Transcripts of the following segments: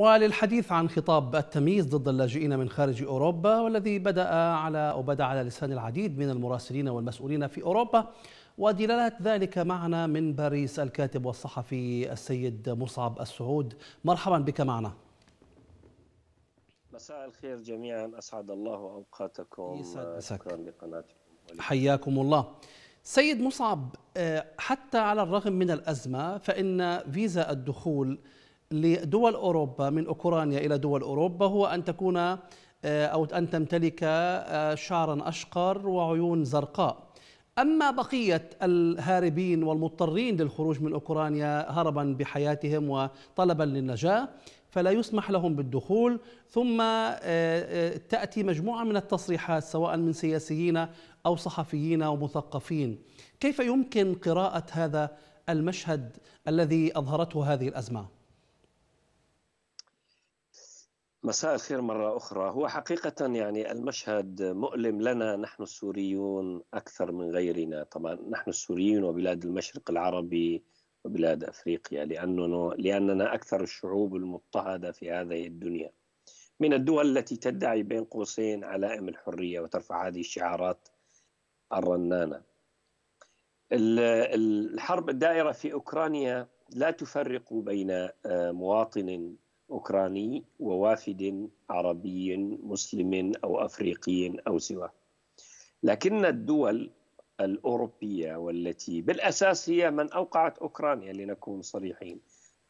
وللحديث عن خطاب التمييز ضد اللاجئين من خارج أوروبا والذي بدأ على أو بدأ على لسان العديد من المراسلين والمسؤولين في أوروبا ودلالات ذلك معنا من باريس الكاتب والصحفي السيد مصعب السعود. مرحبا بك معنا. مساء الخير جميعا. أسعد الله أوقاتكم. شكرا لقناتكم. حياكم الله. سيد مصعب حتى على الرغم من الأزمة فإن فيزا الدخول لدول أوروبا من أوكرانيا إلى دول أوروبا هو أن تكون أو أن تمتلك شعرا أشقر وعيون زرقاء. أما بقية الهاربين والمضطرين للخروج من أوكرانيا هربا بحياتهم وطلبا للنجاة فلا يسمح لهم بالدخول. ثم تأتي مجموعة من التصريحات سواء من سياسيين أو صحفيين ومثقفين كيف يمكن قراءة هذا المشهد الذي أظهرته هذه الأزمة؟ مساء الخير مرة أخرى. هو حقيقة يعني المشهد مؤلم لنا. نحن السوريون أكثر من غيرنا. طبعا نحن السوريون وبلاد المشرق العربي وبلاد أفريقيا لأننا, لأننا أكثر الشعوب المضطهدة في هذه الدنيا. من الدول التي تدعي بين قوسين علائم الحرية وترفع هذه الشعارات الرنانة. الحرب الدائرة في أوكرانيا لا تفرق بين مواطن أوكراني ووافد عربي مسلم أو أفريقي أو سواه لكن الدول الأوروبية والتي بالأساس هي من أوقعت أوكرانيا لنكون صريحين.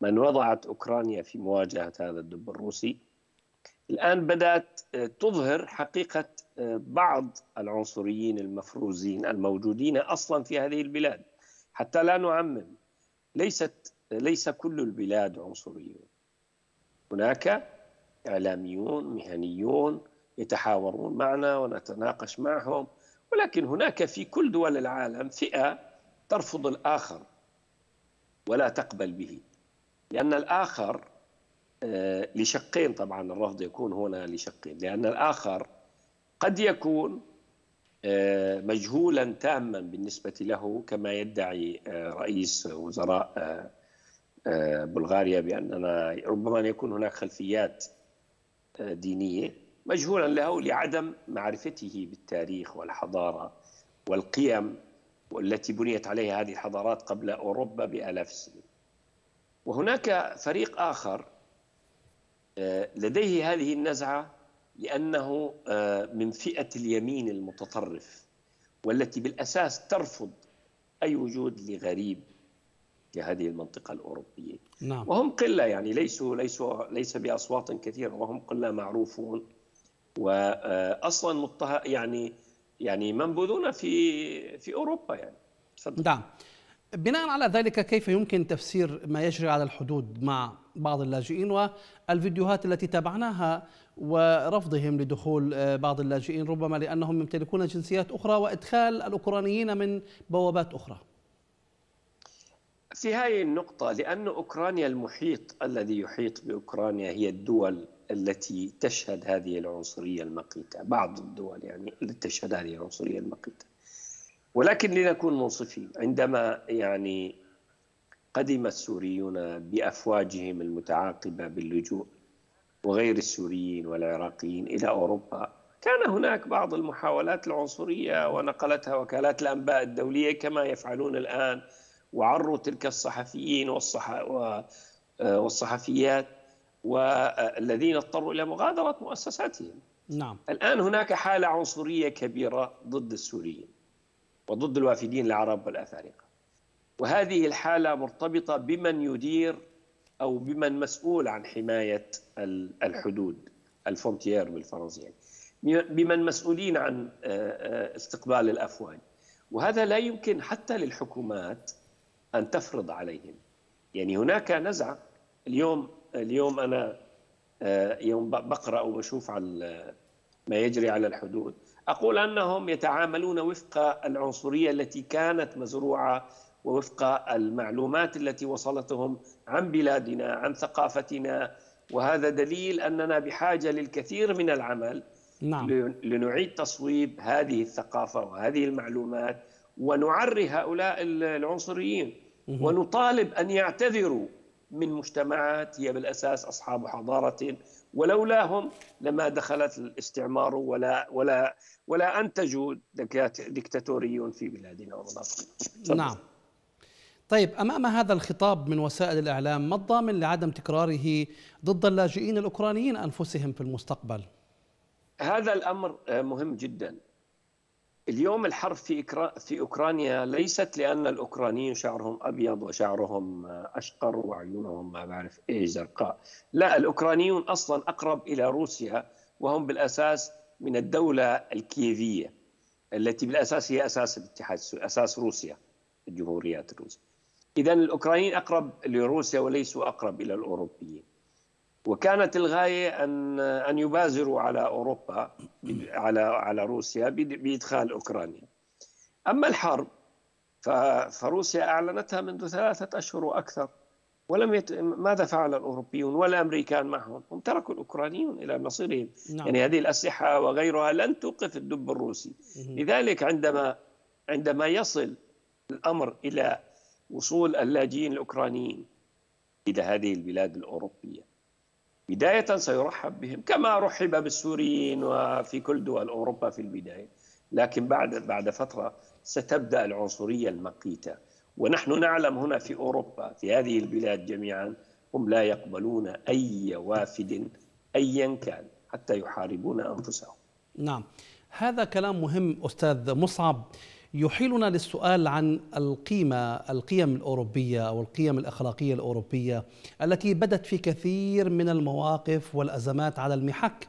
من وضعت أوكرانيا في مواجهة هذا الدب الروسي الآن بدأت تظهر حقيقة بعض العنصريين المفروزين الموجودين أصلا في هذه البلاد. حتى لا نعمم ليست ليس كل البلاد عنصريون. هناك إعلاميون مهنيون يتحاورون معنا ونتناقش معهم ولكن هناك في كل دول العالم فئة ترفض الآخر ولا تقبل به لأن الآخر لشقين طبعا الرفض يكون هنا لشقين لأن الآخر قد يكون مجهولا تاما بالنسبة له كما يدعي رئيس وزراء بلغاريا بأننا ربما يكون هناك خلفيات دينية مجهولا له لعدم معرفته بالتاريخ والحضارة والقيم والتي بنيت عليها هذه الحضارات قبل أوروبا بآلاف السنين. وهناك فريق آخر لديه هذه النزعة لأنه من فئة اليمين المتطرف والتي بالأساس ترفض أي وجود لغريب في هذه المنطقة الأوروبية. نعم. وهم قلة يعني ليسوا ليسوا ليس بأصوات كثيرة وهم قلة معروفون. وأصلا مضطه يعني يعني منبوذون في في أوروبا يعني. صدق. نعم. بناء على ذلك كيف يمكن تفسير ما يجري على الحدود مع بعض اللاجئين والفيديوهات التي تابعناها ورفضهم لدخول بعض اللاجئين ربما لأنهم يمتلكون جنسيات أخرى وإدخال الأوكرانيين من بوابات أخرى؟ في هذه النقطة لأن أوكرانيا المحيط الذي يحيط بأوكرانيا هي الدول التي تشهد هذه العنصرية المقيتة بعض الدول يعني التي تشهد هذه العنصرية المقيتة. ولكن لنكون منصفين عندما يعني قدم السوريون بأفواجهم المتعاقبة باللجوء وغير السوريين والعراقيين إلى أوروبا كان هناك بعض المحاولات العنصرية ونقلتها وكالات الأنباء الدولية كما يفعلون الآن. وعروا تلك الصحفيين والصح... والصحفيات والذين اضطروا إلى مغادرة مؤسساتهم. نعم. الآن هناك حالة عنصرية كبيرة ضد السوريين وضد الوافدين العرب والأفارقة. وهذه الحالة مرتبطة بمن يدير أو بمن مسؤول عن حماية الحدود الفونتيير بالفرنسية. بمن مسؤولين عن استقبال الأفواج. وهذا لا يمكن حتى للحكومات أن تفرض عليهم. يعني هناك نزعة. اليوم اليوم أنا يوم بقرأ وبشوف على ما يجري على الحدود أقول أنهم يتعاملون وفق العنصرية التي كانت مزروعة ووفق المعلومات التي وصلتهم عن بلادنا عن ثقافتنا. وهذا دليل أننا بحاجة للكثير من العمل نعم. لنعيد تصويب هذه الثقافة وهذه المعلومات ونعري هؤلاء العنصريين ونطالب أن يعتذروا من مجتمعات هي بالأساس أصحاب حضارة ولولاهم لما دخلت الاستعمار ولا ولا ولا انتجوا دكتاتوريون في بلادنا ومناطقنا. نعم. طيب أمام هذا الخطاب من وسائل الإعلام ما الضامن لعدم تكراره ضد اللاجئين الأوكرانيين أنفسهم في المستقبل؟ هذا الأمر مهم جدا اليوم الحرب في في أوكرانيا ليست لأن الأوكرانيين شعرهم أبيض وشعرهم أشقر وعيونهم ما بعرف إيش زرقاء، لا الأوكرانيون أصلا أقرب إلى روسيا وهم بالأساس من الدولة الكييفية التي بالأساس هي أساس الاتحاد أساس روسيا الجمهوريات الروسية. اذا الأوكرانيين أقرب لروسيا وليسوا أقرب إلى الأوروبيين. وكانت الغاية أن أن يبازروا على أوروبا على على روسيا بإدخال أوكرانيا. أما الحرب فروسيا أعلنتها منذ ثلاثة أشهر وأكثر ولم يت... ماذا فعل الأوروبيون والامريكان معهم؟ هم تركوا الأوكرانيون إلى مصيرهم، نعم. يعني هذه الأسلحة وغيرها لن توقف الدب الروسي، لذلك عندما عندما يصل الأمر إلى وصول اللاجئين الأوكرانيين إلى هذه البلاد الأوروبية بداية سيرحب بهم كما رحب بالسوريين وفي كل دول أوروبا في البداية. لكن بعد بعد فترة ستبدأ العنصرية المقيتة. ونحن نعلم هنا في أوروبا في هذه البلاد جميعا هم لا يقبلون أي وافد أيا كان حتى يحاربون أنفسهم. نعم. هذا كلام مهم أستاذ مصعب. يحيلنا للسؤال عن القيمة القيم الأوروبية أو القيم الأخلاقية الأوروبية التي بدت في كثير من المواقف والأزمات على المحك.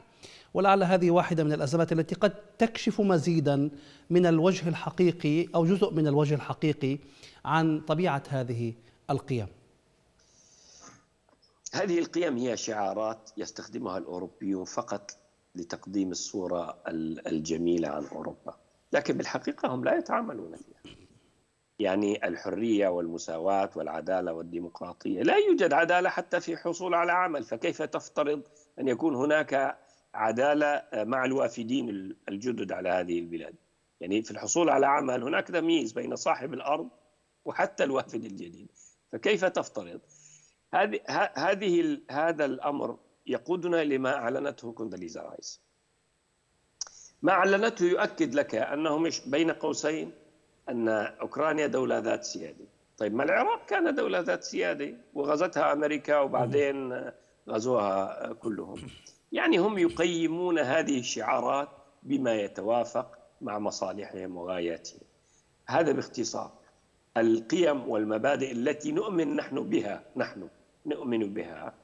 ولعل هذه واحدة من الأزمات التي قد تكشف مزيدا من الوجه الحقيقي أو جزء من الوجه الحقيقي عن طبيعة هذه القيم. هذه القيم هي شعارات يستخدمها الأوروبيون فقط لتقديم الصورة الجميلة عن أوروبا. لكن بالحقيقة هم لا يتعاملون فيها. يعني الحرية والمساواة والعدالة والديمقراطية لا يوجد عدالة حتى في حصول على عمل فكيف تفترض أن يكون هناك عدالة مع الوافدين الجدد على هذه البلاد؟ يعني في الحصول على عمل هناك تمييز بين صاحب الأرض وحتى الوافد الجديد. فكيف تفترض؟ هذه هذه هذا الأمر يقودنا لما أعلنته كونداليزا رايس. ما علنته يؤكد لك أنه مش بين قوسين أن أوكرانيا دولة ذات سيادة. طيب ما العراق كان دولة ذات سيادة وغزتها أمريكا وبعدين غزوها كلهم. يعني هم يقيمون هذه الشعارات بما يتوافق مع مصالحهم وغاياتهم. هذا باختصار القيم والمبادئ التي نؤمن نحن بها نحن نؤمن بها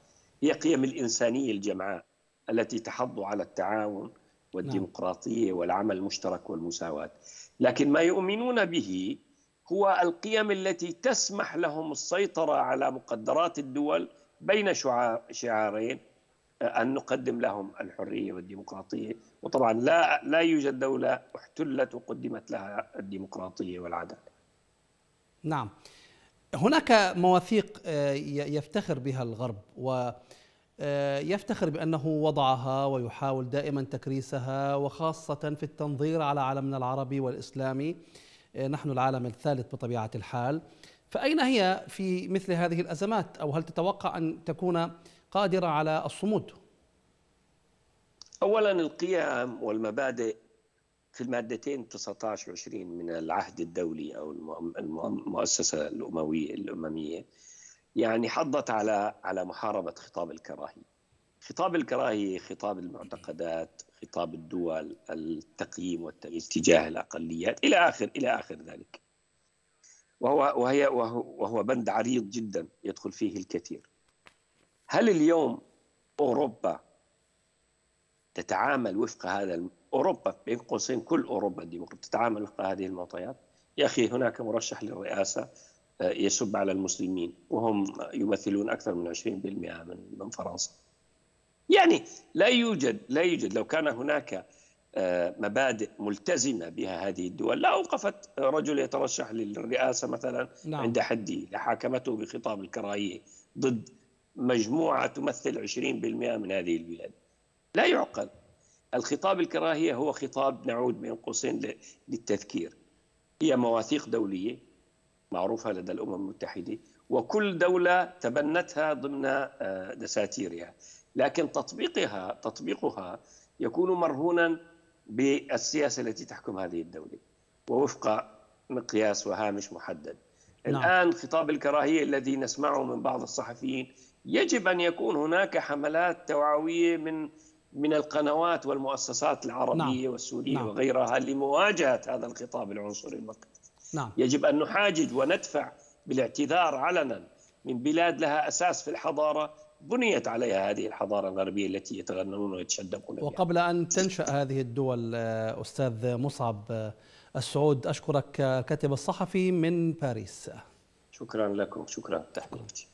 هي قيم الإنسانية الجمعاء التي تحض على التعاون والديمقراطية والعمل المشترك والمساواة. لكن ما يؤمنون به هو القيم التي تسمح لهم السيطرة على مقدرات الدول بين شعارين أن نقدم لهم الحرية والديمقراطية. وطبعا لا لا يوجد دولة احتلت وقدمت لها الديمقراطية والعدالة. نعم. هناك مواثيق آه، يفتخر بها الغرب و آه، يفتخر بأنه وضعها ويحاول دائما تكريسها وخاصة في التنظير على عالمنا العربي والإسلامي. آه، نحن العالم الثالث بطبيعة الحال. فأين هي في مثل هذه الأزمات؟ أو هل تتوقع أن تكون قادرة على الصمود؟ اولا القيم والمبادئ في المادتين 19 و20 من العهد الدولي أو المؤسسة الأموية الأممية. يعني حضت على على محاربة خطاب الكراهية. خطاب الكراهية خطاب المعتقدات، خطاب الدول، التقييم والتمييز تجاه الأقليات إلى آخر إلى آخر ذلك. وهو وهي وهو, وهو بند عريض جدا يدخل فيه الكثير. هل اليوم أوروبا تتعامل وفق هذا أوروبا بين قوسين كل أوروبا الديمقراطيه تتعامل وفق هذه المعطيات؟ يا أخي هناك مرشح للرئاسة يسب على المسلمين وهم يمثلون أكثر من 20% من من فرنسا. يعني لا يوجد لا يوجد لو كان هناك آه، مبادئ ملتزمة بها هذه الدول لا أوقفت رجل يترشح للرئاسة مثلا نعم. عند حده لحاكمته بخطاب الكراهية ضد مجموعة تمثل 20% من هذه البلاد. لا يعقل. الخطاب الكراهية هو خطاب نعود بين قوسين للتذكير. هي مواثيق دولية معروفة لدى الأمم المتحدة وكل دولة تبنتها ضمن آه، دساتيرها لكن تطبيقها تطبيقها يكون مرهونا بالسياسة التي تحكم هذه الدولة ووفق مقياس وهامش محدد نعم. الآن خطاب الكراهية الذي نسمعه من بعض الصحفيين يجب أن يكون هناك حملات توعوية من من القنوات والمؤسسات العربية نعم. والسورية نعم. وغيرها لمواجهة هذا الخطاب العنصري المقدس نعم. يجب أن نحاجج وندفع بالاعتذار علنا من بلاد لها أساس في الحضارة بنيت عليها هذه الحضارة الغربية التي يتغنون ويتشدقون بها. وقبل أن تنشأ هذه الدول أستاذ مصعب السعود أشكرك كاتب الصحفي من باريس. شكرا لكم شكرا تحياتي.